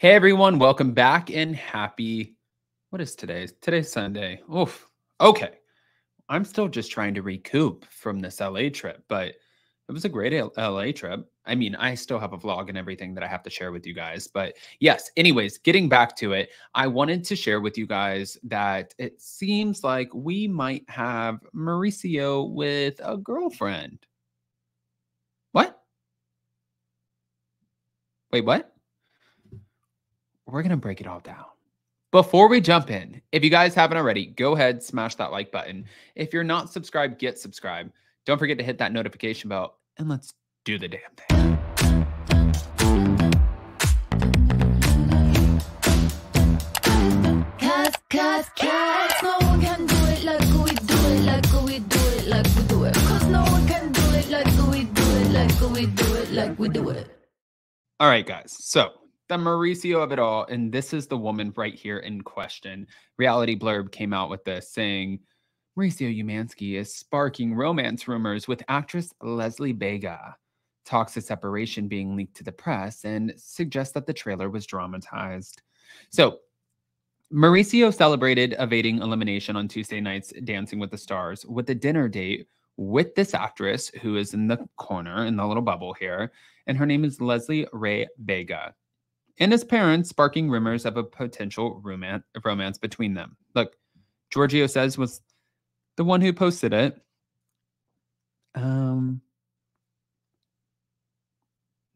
Hey everyone, welcome back and happy. What is today? Today's Sunday. Oof. Okay. I'm still just trying to recoup from this LA trip, but it was a great LA trip. I mean, I still have a vlog and everything that I have to share with you guys. But yes, anyways, getting back to it, I wanted to share with you guys that it seems like we might have Mauricio with a girlfriend. What? Wait, what? We're going to break it all down. Before we jump in, if you guys haven't already, go ahead, smash that like button. If you're not subscribed, get subscribed. Don't forget to hit that notification bell and let's do the damn thing. Cause, cause, cause, no one can do it like we do it, like we do it, like we do it. Cause no one can do it like we do it, like we do it, like we do it. All right, guys. So the Mauricio of it all, and this is the woman right here in question. Reality Blurb came out with this saying, Mauricio Umansky is sparking romance rumors with actress Leslie Bega. Talks of separation being leaked to the press and suggests that the trailer was dramatized. So, Mauricio celebrated evading elimination on Tuesday night's Dancing with the Stars with a dinner date with this actress who is in the corner in the little bubble here, and her name is Leslie Rae Bega. And his parents sparking rumors of a potential romance, romance between them. Look, Giorgio says was the one who posted it. Um,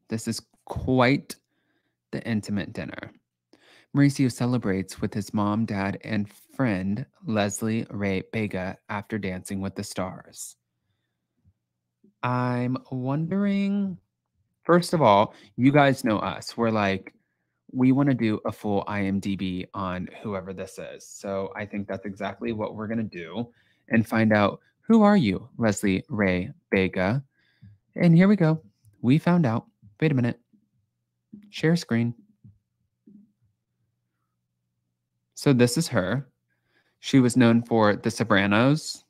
this is quite the intimate dinner. Mauricio celebrates with his mom, dad, and friend Leslie Rae Bega after Dancing with the Stars. I'm wondering, first of all, you guys know us. We're like, we want to do a full IMDb on whoever this is. So I think that's exactly what we're going to do and find out who are you, Leslie Rae Bega. And here we go. We found out. Wait a minute. Share screen. So this is her. She was known for The Sopranos,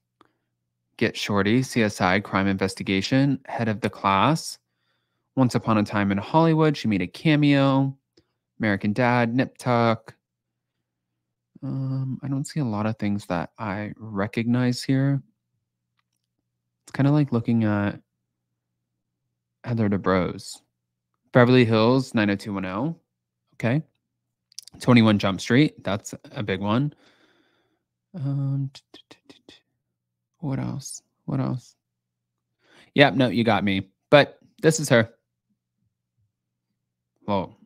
Get Shorty, CSI Crime Investigation, Head of the Class. Once Upon a Time in Hollywood, she made a cameo. American Dad, Nip Tuck, um, I don't see a lot of things that I recognize here. It's kind of like looking at Heather Dubrow. Beverly Hills 90210. Okay. 21 Jump Street. That's a big one. Um, what else? What else? Yep, no, you got me. But this is her. Well,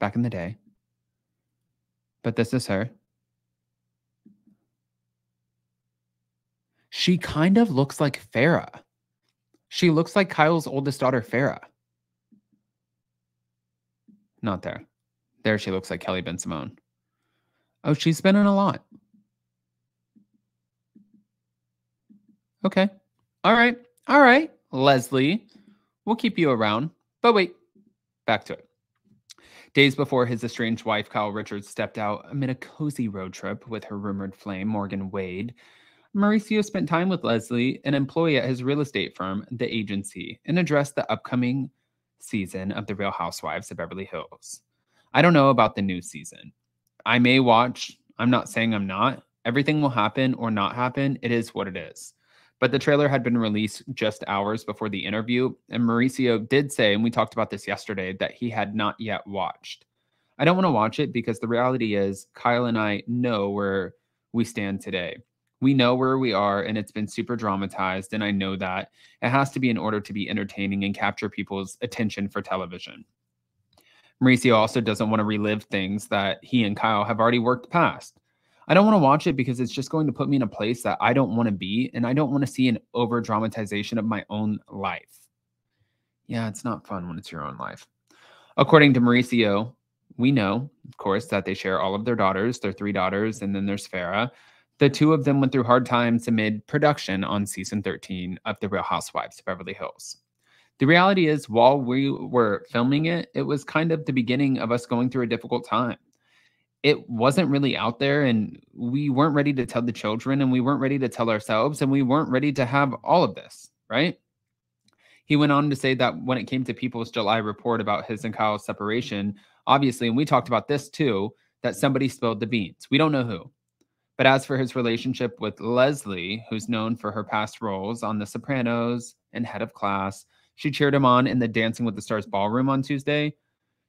back in the day. But this is her. She kind of looks like Farrah. She looks like Kyle's oldest daughter, Farrah. Not there. There she looks like Kelly Bensimon. Oh, she's been in a lot. Okay. All right. All right. Leslie, we'll keep you around. But wait, back to it. Days before his estranged wife, Kyle Richards, stepped out amid a cozy road trip with her rumored flame, Morgan Wade, Mauricio spent time with Leslie, an employee at his real estate firm, The Agency, and addressed the upcoming season of The Real Housewives of Beverly Hills. I don't know about the new season. I may watch. I'm not saying I'm not. Everything will happen or not happen. It is what it is. But the trailer had been released just hours before the interview, and Mauricio did say, and we talked about this yesterday, that he had not yet watched. I don't want to watch it because the reality is Kyle and I know where we stand today. We know where we are, and it's been super dramatized, and I know that it has to be in order to be entertaining and capture people's attention for television. Mauricio also doesn't want to relive things that he and Kyle have already worked past. I don't want to watch it because it's just going to put me in a place that I don't want to be. And I don't want to see an over dramatization of my own life. Yeah, it's not fun when it's your own life. According to Mauricio, we know, of course, that they share all of their daughters, their three daughters, and then there's Farrah. The two of them went through hard times amid production on season 13 of The Real Housewives of Beverly Hills. The reality is, while we were filming it, it was kind of the beginning of us going through a difficult time it wasn't really out there and we weren't ready to tell the children and we weren't ready to tell ourselves and we weren't ready to have all of this, right? He went on to say that when it came to people's July report about his and Kyle's separation, Obviously, and we talked about this too, that somebody spilled the beans. We don't know who. But as for his relationship with Leslie, who's known for her past roles on The Sopranos and Head of Class, she cheered him on in the Dancing with the Stars ballroom on Tuesday.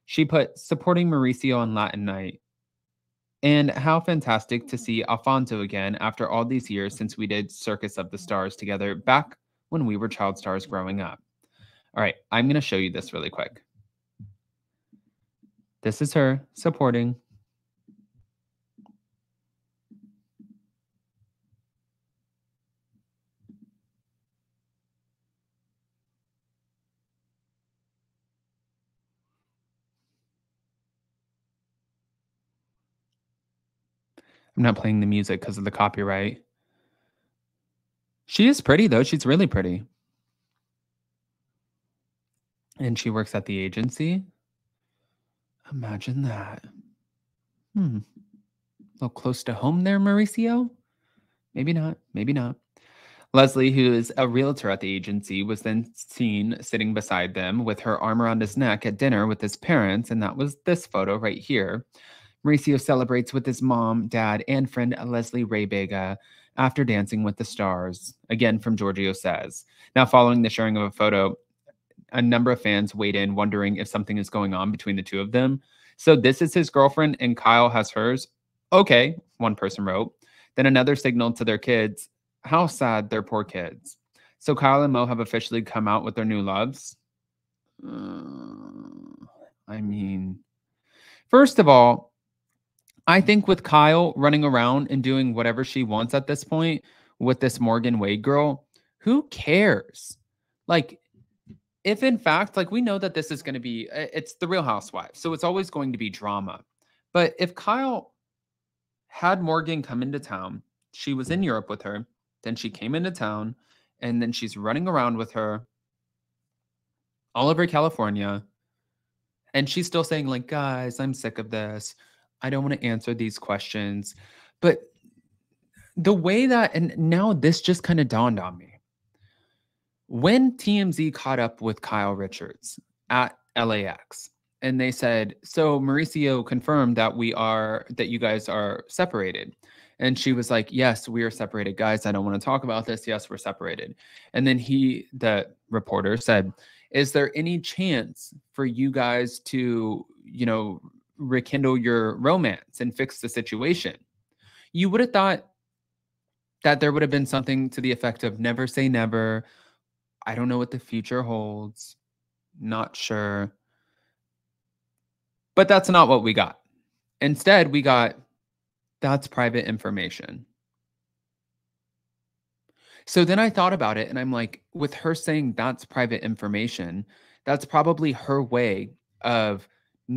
She put supporting Mauricio on Latin night. And how fantastic to see Alfonso again after all these years since we did Circus of the Stars together back when we were child stars growing up. All right, I'm going to show you this really quick. This is her supporting. I'm not playing the music because of the copyright. She is pretty though. She's really pretty. And she works at the agency. Imagine that. Hmm. A little close to home there, Mauricio? Maybe not. Maybe not. Leslie, who is a realtor at the agency, was then seen sitting beside them with her arm around his neck at dinner with his parents. And that was this photo right here. Mauricio celebrates with his mom, dad, and friend Leslie Rae Bega after Dancing with the Stars. Again, from Giorgio Says. Now, following the sharing of a photo, a number of fans weighed in wondering if something is going on between the two of them. So, this is his girlfriend, and Kyle has hers. Okay, one person wrote. Then another signaled to their kids, how sad their poor kids. So, Kyle and Mo have officially come out with their new loves. Uh, I mean, first of all, I think with Kyle running around and doing whatever she wants at this point with this Morgan Wade girl, who cares? Like, if in fact, like we know that this is going to be, it's the Real Housewives, so it's always going to be drama. But if Kyle had Morgan come into town, she was in Europe with her, then she came into town, and then she's running around with her all over California, and she's still saying like, guys, I'm sick of this I don't want to answer these questions. But the way that, and now this just kind of dawned on me. When TMZ caught up with Kyle Richards at LAX, and they said, So Mauricio confirmed that we are, that you guys are separated. And she was like, Yes, we are separated. Guys, I don't want to talk about this. Yes, we're separated. And then he, the reporter, said, Is there any chance for you guys to, you know, rekindle your romance and fix the situation. You would have thought that there would have been something to the effect of never say never. I don't know what the future holds. Not sure. But that's not what we got. Instead, we got that's private information. So then I thought about it and I'm like, with her saying that's private information, that's probably her way of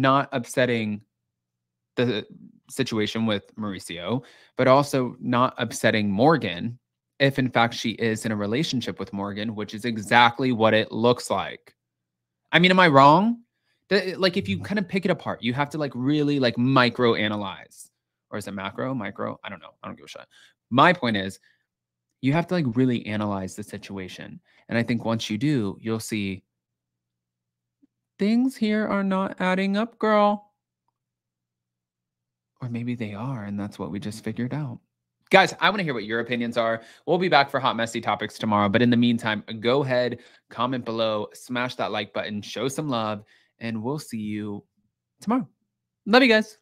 not upsetting the situation with Mauricio, but also not upsetting Morgan if in fact she is in a relationship with Morgan, which is exactly what it looks like. I mean, am I wrong? Like if you mm-hmm. kind of pick it apart, you have to like really like micro analyze. Or is it macro, micro? I don't know. I don't give a shit. My point is you have to like really analyze the situation. And I think once you do, you'll see things here are not adding up, girl. Or maybe they are, and that's what we just figured out. Guys, I want to hear what your opinions are. We'll be back for hot, messy topics tomorrow. But in the meantime, go ahead, comment below, smash that like button, show some love, and we'll see you tomorrow. Love you guys.